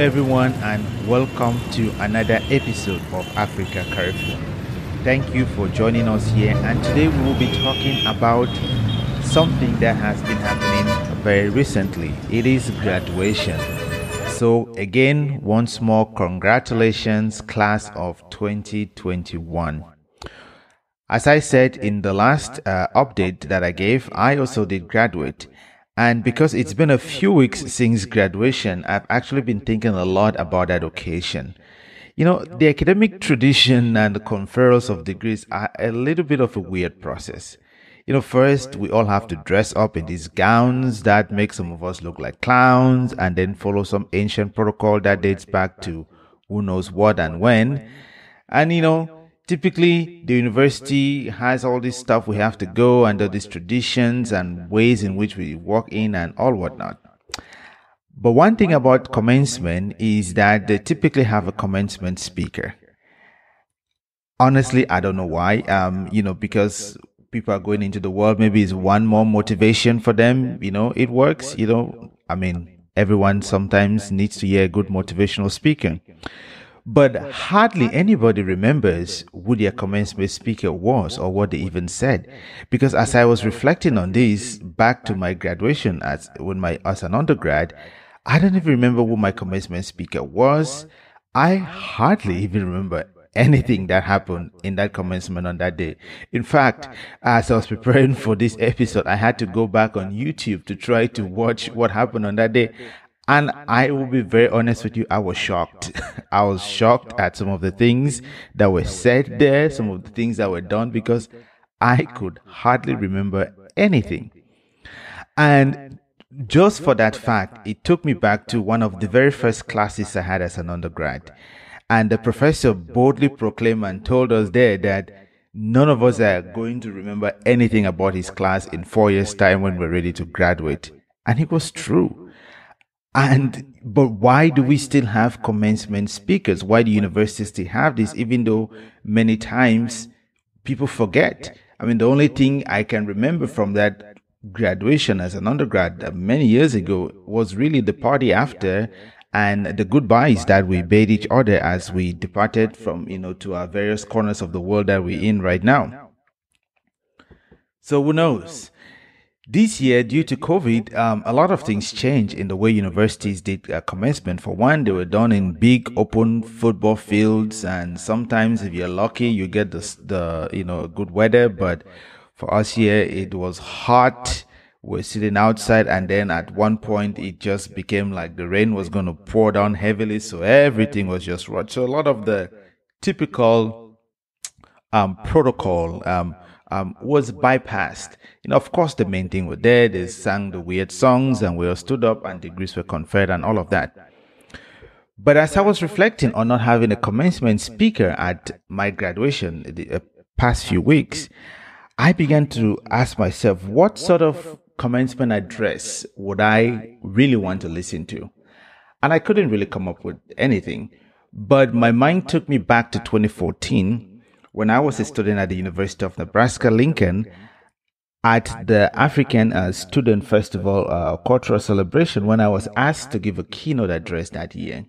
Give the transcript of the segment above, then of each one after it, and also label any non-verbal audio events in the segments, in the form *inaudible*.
everyone, and welcome to another episode of Africa Carrefour. Thank you for joining us here, and today we will be talking about something that has been happening very recently. It is graduation. So, again, once more, congratulations, class of 2021. As I said in the last uh, update that I gave, I also did graduate. And because it's been a few weeks since graduation, I've actually been thinking a lot about that occasion. You know, the academic tradition and the conferrals of degrees are a little bit of a weird process. You know, first we all have to dress up in these gowns that make some of us look like clowns and then follow some ancient protocol that dates back to who knows what and when. And you know, typically the university has all this stuff we have to go under these traditions and ways in which we walk in and all whatnot. But one thing about commencement is that they typically have a commencement speaker. Honestly, I don't know why. Um, you know, because people are going into the world, maybe it's one more motivation for them. You know, it works. You know, I mean, everyone sometimes needs to hear a good motivational speaker. But hardly anybody remembers who their commencement speaker was or what they even said. Because as I was reflecting on this back to my graduation as when my as an undergrad, I don't even remember who my commencement speaker was. I hardly even remember anything that happened in that commencement on that day. In fact, as I was preparing for this episode, I had to go back on YouTube to try to watch what happened on that day. And I will be very honest with you, I was shocked. *laughs* I was shocked at some of the things that were said there, some of the things that were done, because I could hardly remember anything. And just for that fact, it took me back to one of the very first classes I had as an undergrad. And the professor boldly proclaimed and told us there that none of us are going to remember anything about his class in four years' time when we're ready to graduate. And it was true. And but why do we still have commencement speakers? Why do universities still have this, even though many times people forget? I mean, the only thing I can remember from that graduation as an undergrad uh, many years ago was really the party after and the goodbyes that we bade each other as we departed from, you know, to our various corners of the world that we're in right now. So who knows? This year, due to COVID, um, a lot of things changed in the way universities did uh, commencement. For one, they were done in big open football fields, and sometimes, if you're lucky, you get the, the you know good weather. But for us here, it was hot. We're sitting outside, and then at one point, it just became like the rain was going to pour down heavily, so everything was just rot. So a lot of the typical um, protocol um, um, was bypassed. You know, of course, the main thing were there. They sang the weird songs, and we all stood up, and degrees were conferred, and all of that. But as I was reflecting on not having a commencement speaker at my graduation the uh, past few weeks, I began to ask myself, what sort of commencement address would I really want to listen to? And I couldn't really come up with anything. But my mind took me back to 2014 when I was a student at the University of Nebraska Lincoln at the African uh, Student Festival uh, cultural celebration when I was asked to give a keynote address that year.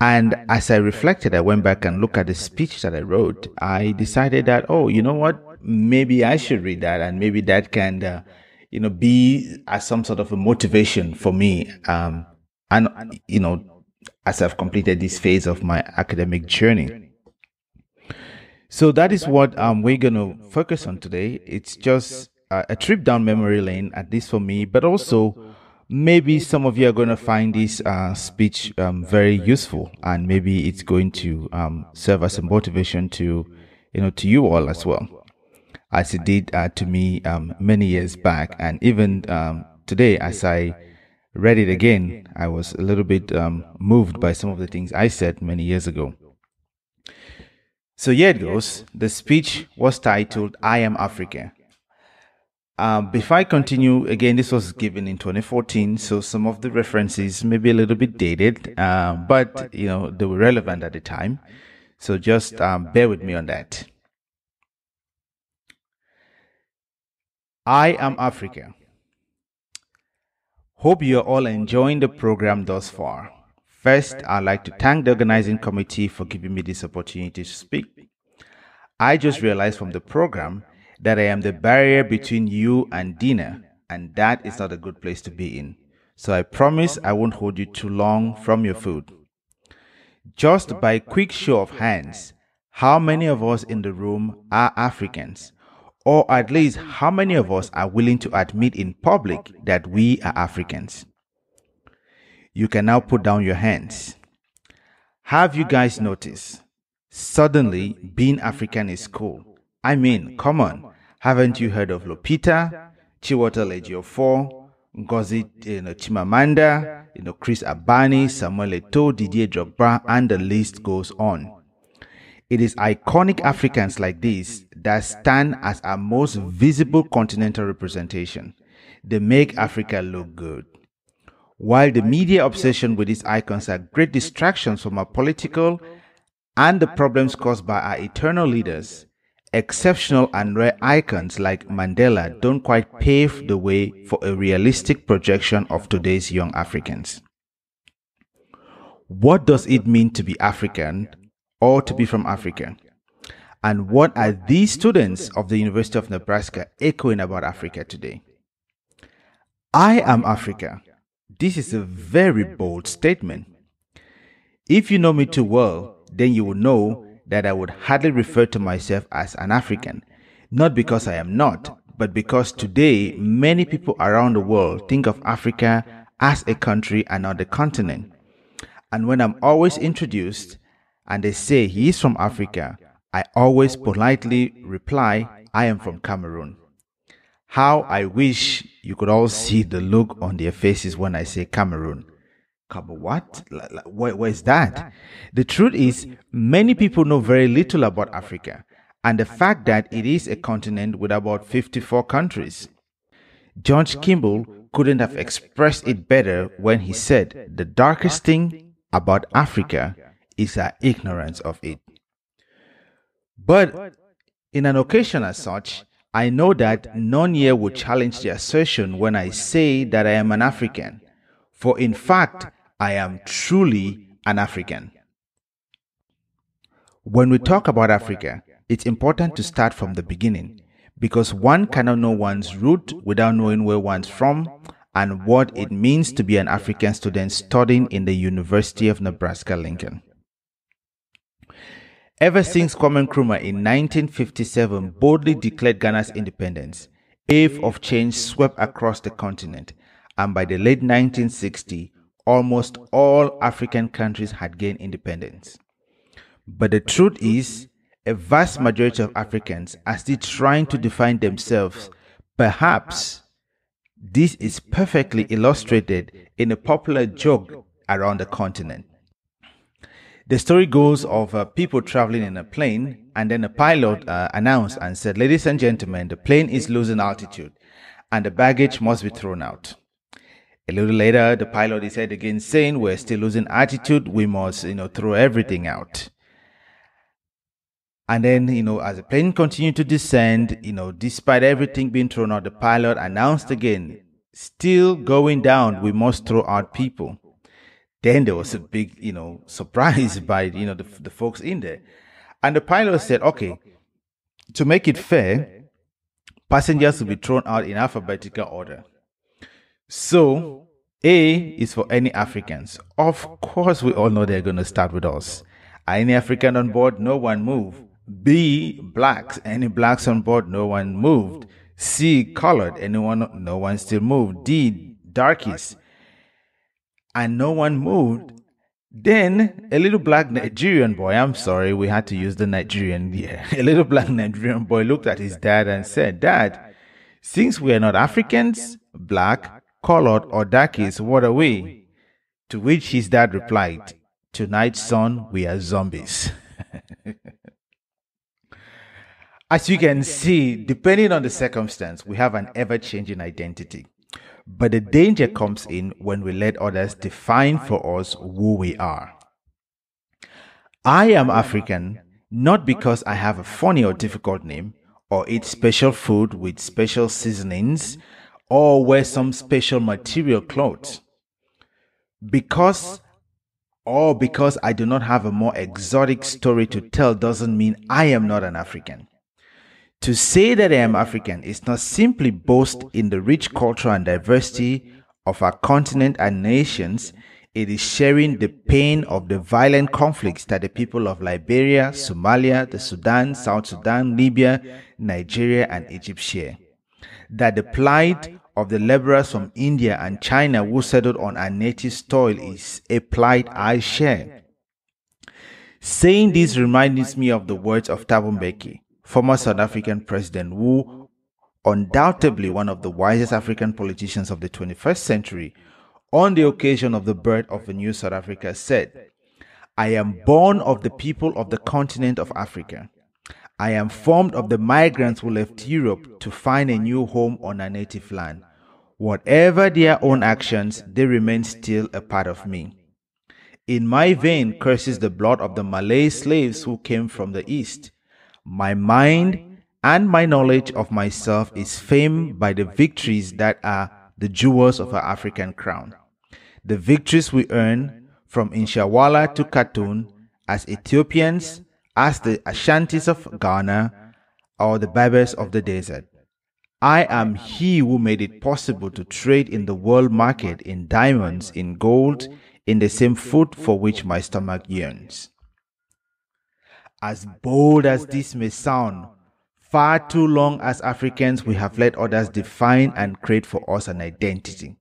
And as I reflected, I went back and looked at the speech that I wrote. I decided that, oh, you know what? Maybe I should read that and maybe that can, uh, you know, be as some sort of a motivation for me. Um, and, you know, as I've completed this phase of my academic journey. So that is what um, we're going to focus on today. It's just uh, a trip down memory lane, at least for me, but also maybe some of you are going to find this uh, speech um, very useful, and maybe it's going to um, serve as a motivation to, you know, to you all as well, as it did uh, to me um, many years back, and even um, today as I read it again, I was a little bit um, moved by some of the things I said many years ago. So here it goes. The speech was titled I Am Africa. Um, before I continue, again, this was given in 2014, so some of the references may be a little bit dated, uh, but you know they were relevant at the time. So just um, bear with me on that. I am Africa. Hope you are all enjoying the program thus far. First, I'd like to thank the organizing committee for giving me this opportunity to speak. I just realized from the program that I am the barrier between you and dinner, and that is not a good place to be in. So I promise I won't hold you too long from your food. Just by quick show of hands, how many of us in the room are Africans? Or at least how many of us are willing to admit in public that we are Africans? You can now put down your hands. Have you guys noticed? Suddenly, being African is cool. I mean, come on. Haven't you heard of Lupita, Chiwetel Ejiofor, Ngozi you know, Chimamanda, you know, Chris Abani, Samuel Eto'o, Didier Drogba, and the list goes on. It is iconic Africans like these that stand as our most visible continental representation. They make Africa look good. While the media obsession with these icons are great distractions from our political and the problems caused by our eternal leaders, exceptional and rare icons like Mandela don't quite pave the way for a realistic projection of today's young Africans. What does it mean to be African or to be from Africa? And what are these students of the University of Nebraska echoing about Africa today? I am Africa. This is a very bold statement. If you know me too well, then you will know that I would hardly refer to myself as an African, not because I am not, but because today many people around the world think of Africa as a country and not a continent. And when I'm always introduced, and they say he is from Africa, I always politely reply, I am from Cameroon. How I wish you could all see the look on their faces when I say Cameroon. What? Where, where's that? The truth is, many people know very little about Africa and the fact that it is a continent with about 54 countries. George Kimble couldn't have expressed it better when he said the darkest thing about Africa is our ignorance of it. But in an occasion as such, I know that none here would challenge the assertion when I say that I am an African, for in fact, I am truly an African. When we talk about Africa, it's important to start from the beginning because one cannot know one's root without knowing where one's from and what it means to be an African student studying in the University of Nebraska Lincoln. Ever since Kwame Nkrumah in 1957 boldly declared Ghana's independence, wave of change swept across the continent, and by the late 1960s, almost all African countries had gained independence. But the truth is, a vast majority of Africans are still trying to define themselves. Perhaps this is perfectly illustrated in a popular joke around the continent. The story goes of uh, people traveling in a plane, and then a pilot uh, announced and said, Ladies and gentlemen, the plane is losing altitude, and the baggage must be thrown out. A little later, the pilot is said again, saying, We're still losing altitude, we must, you know, throw everything out. And then, you know, as the plane continued to descend, you know, despite everything being thrown out, the pilot announced again, Still going down, we must throw out people. Then there was a big, you know, surprise *laughs* by, you know, the, the folks in there. And the pilot said, okay, to make it fair, passengers will be thrown out in alphabetical order. So, A is for any Africans. Of course, we all know they're going to start with us. Any African on board, no one moved. B, blacks. Any blacks on board, no one moved. C, colored. Anyone, no one still moved. D, darkies and no one moved. Then a little black Nigerian boy, I'm sorry, we had to use the Nigerian *laughs* here. A little black Nigerian boy looked at his dad and said, Dad, since we are not Africans, black, colored, or darkies, what are we? To which his dad replied, Tonight, son, we are zombies. *laughs* As you can see, depending on the circumstance, we have an ever changing identity. But the danger comes in when we let others define for us who we are. I am African not because I have a funny or difficult name, or eat special food with special seasonings, or wear some special material clothes. Because or because I do not have a more exotic story to tell doesn't mean I am not an African. To say that I am African is not simply boast in the rich culture and diversity of our continent and nations, it is sharing the pain of the violent conflicts that the people of Liberia, Somalia, the Sudan, South Sudan, Libya, Nigeria, and Egypt share. That the plight of the laborers from India and China who settled on our native soil is a plight I share. Saying this reminds me of the words of Thabo former South African president who, undoubtedly one of the wisest African politicians of the 21st century, on the occasion of the birth of a new South Africa said, I am born of the people of the continent of Africa. I am formed of the migrants who left Europe to find a new home on our native land. Whatever their own actions, they remain still a part of me. In my vein curses the blood of the Malay slaves who came from the east. My mind and my knowledge of myself is famed by the victories that are the jewels of our African crown. The victories we earn from Inshallah to Khartoum as Ethiopians as the Ashantis of Ghana or the Berbers of the desert. I am he who made it possible to trade in the world market in diamonds, in gold, in the same food for which my stomach yearns. As bold as this may sound, far too long as Africans we have let others define and create for us an identity,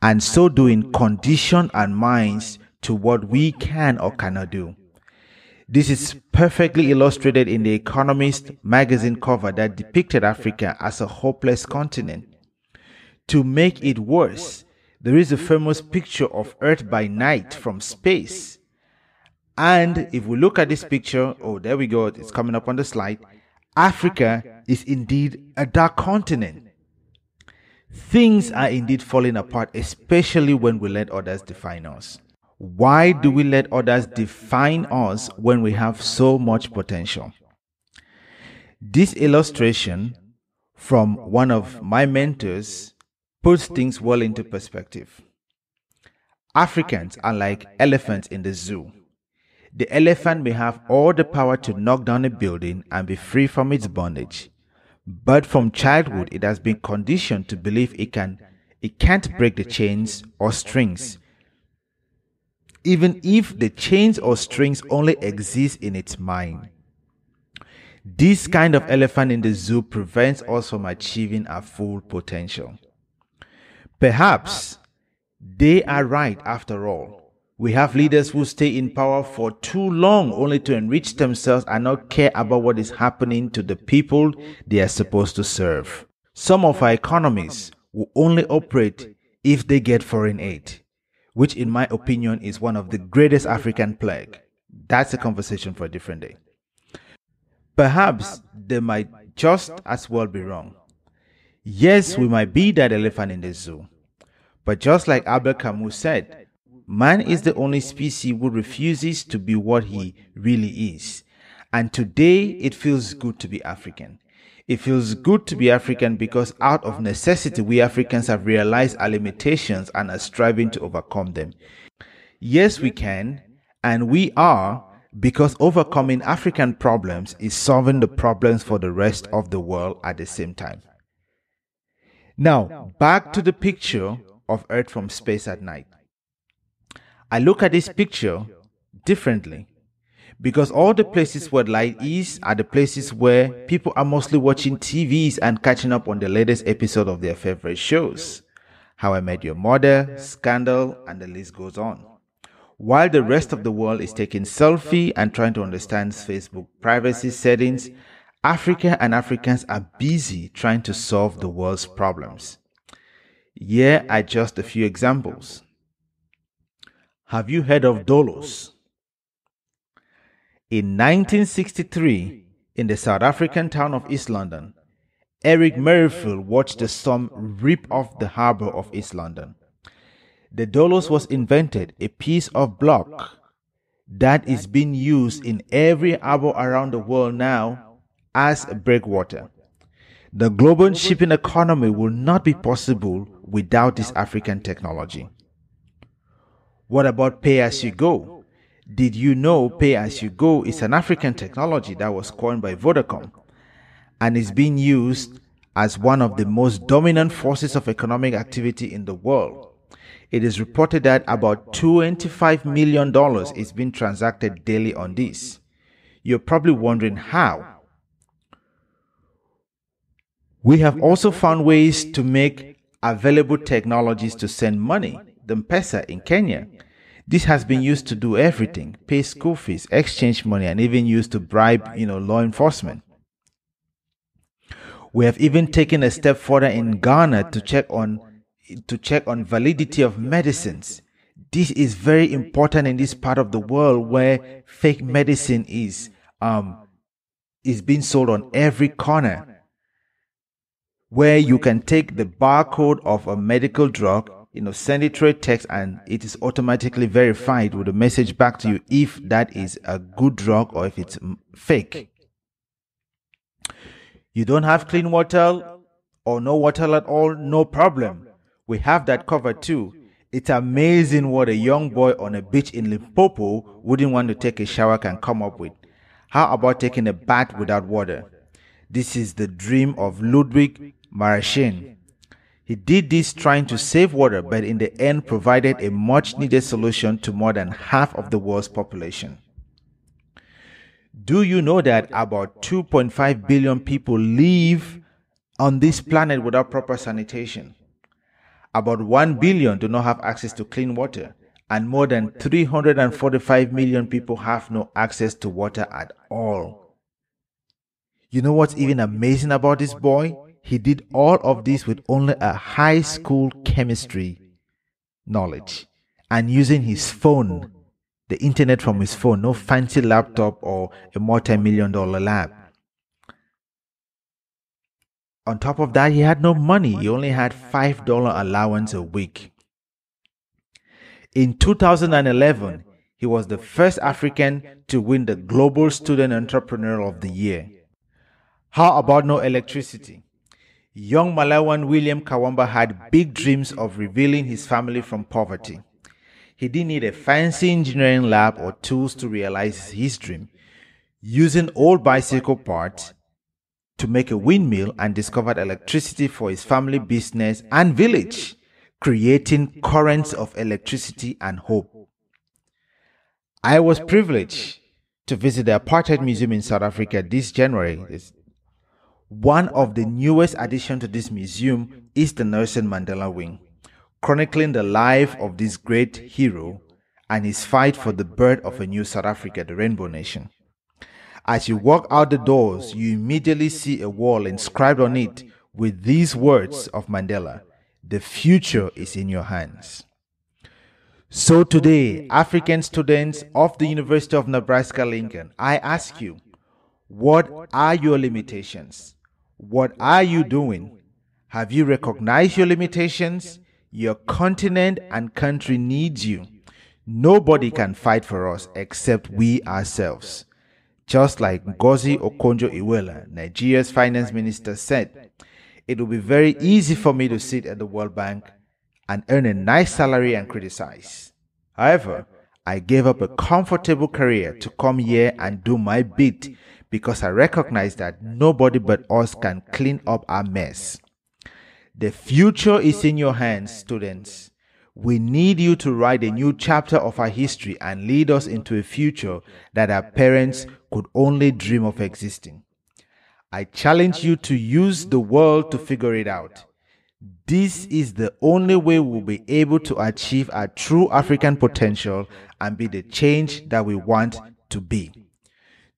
and so doing condition our minds to what we can or cannot do. This is perfectly illustrated in the Economist magazine cover that depicted Africa as a hopeless continent. To make it worse, there is a famous picture of Earth by night from space. And if we look at this picture, oh, there we go, it's coming up on the slide. Africa is indeed a dark continent. Things are indeed falling apart, especially when we let others define us. Why do we let others define us when we have so much potential? This illustration from one of my mentors puts things well into perspective. Africans are like elephants in the zoo. The elephant may have all the power to knock down a building and be free from its bondage. But from childhood it has been conditioned to believe it can it can't break the chains or strings even if the chains or strings only exist in its mind. This kind of elephant in the zoo prevents us from achieving our full potential. Perhaps they are right after all. We have leaders who stay in power for too long only to enrich themselves and not care about what is happening to the people they are supposed to serve. Some of our economies will only operate if they get foreign aid which in my opinion is one of the greatest African plague. That's a conversation for a different day. Perhaps they might just as well be wrong. Yes, we might be that elephant in the zoo. But just like Albert Camus said, man is the only species who refuses to be what he really is. And today it feels good to be African. It feels good to be African because out of necessity, we Africans have realized our limitations and are striving to overcome them. Yes, we can, and we are, because overcoming African problems is solving the problems for the rest of the world at the same time. Now, back to the picture of Earth from space at night. I look at this picture differently because all the places where light is are the places where people are mostly watching TVs and catching up on the latest episode of their favorite shows. How I Met Your Mother, Scandal, and the list goes on. While the rest of the world is taking selfie and trying to understand Facebook privacy settings, Africa and Africans are busy trying to solve the world's problems. Here are just a few examples. Have you heard of Dolos? In 1963, in the South African town of East London, Eric Merrifield watched the storm rip off the harbor of East London. The dolos was invented, a piece of block that is being used in every harbor around the world now as a breakwater. The global shipping economy will not be possible without this African technology. What about pay as you go? Did you know pay as you go is an African technology that was coined by Vodacom and is being used as one of the most dominant forces of economic activity in the world? It is reported that about $25 million is being transacted daily on this. You're probably wondering how. We have also found ways to make available technologies to send money, the M-Pesa in Kenya. This has been used to do everything, pay school fees, exchange money, and even used to bribe, you know, law enforcement. We have even taken a step further in Ghana to check on to check on validity of medicines. This is very important in this part of the world where fake medicine is um, is being sold on every corner. Where you can take the barcode of a medical drug, you know, send it through a text, and it is automatically verified with a message back to you if that is a good drug or if it's fake. You don't have clean water or no water at all, no problem we have that covered too. It's amazing what a young boy on a beach in Limpopo wouldn't want to take a shower can come up with. How about taking a bath without water? This is the dream of Ludwick Marishane. He did this trying to save water, but in the end provided a much needed solution to more than half of the world's population. Do you know that about 2.5 billion people live on this planet without proper sanitation? About 1 billion do not have access to clean water, and more than 345 million people have no access to water at all. You know what's even amazing about this boy? He did all of this with only a high school chemistry knowledge and using his phone, the internet from his phone, no fancy laptop or a multi million dollar lab. On top of that, he had no money. He only had $5 allowance a week. In 2011, he was the first African to win the Global Student Entrepreneur of the Year. How about no electricity? Young Malawian William Kamkwamba had big dreams of revealing his family from poverty. He didn't need a fancy engineering lab or tools to realize his dream. Using old bicycle parts, to make a windmill and discovered electricity for his family business and village, creating currents of electricity and hope. I was privileged to visit the Apartheid Museum in South Africa this January. One of the newest additions to this museum is the Nelson Mandela Wing, chronicling the life of this great hero and his fight for the birth of a new South Africa, the Rainbow Nation. As you walk out the doors, you immediately see a wall inscribed on it with these words of Mandela The future is in your hands. So today, African students of the University of Nebraska Lincoln, I ask you, what are your limitations? What are you doing? Have you recognized your limitations? Your continent and country needs you. Nobody can fight for us except we ourselves. Just like Ngozi Okonjo-Iweala, Nigeria's finance minister, said, it will be very easy for me to sit at the World Bank and earn a nice salary and criticize. However, I gave up a comfortable career to come here and do my bit because I recognize that nobody but us can clean up our mess. The future is in your hands, students. We need you to write a new chapter of our history and lead us into a future that our parents could only dream of existing. I challenge you to use the world to figure it out. This is the only way we'll be able to achieve our true African potential and be the change that we want to be.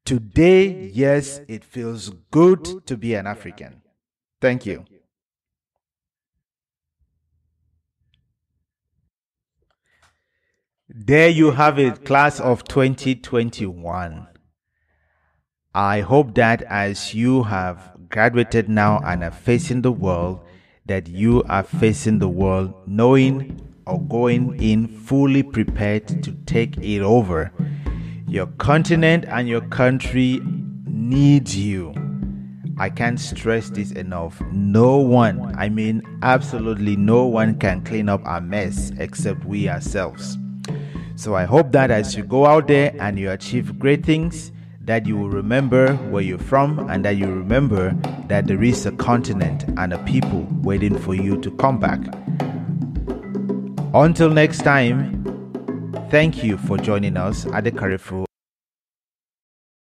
Today, yes, it feels good to be an African. Thank you. There you have it, class of 2021. I hope that as you have graduated now and are facing the world, that you are facing the world knowing or going in fully prepared to take it over. Your continent and your country needs you. I can't stress this enough. No one, I mean, absolutely no one can clean up our mess except we ourselves. So I hope that as you go out there and you achieve great things, that you will remember where you're from and that you remember that there is a continent and a people waiting for you to come back. Until next time, thank you for joining us at the Carrefour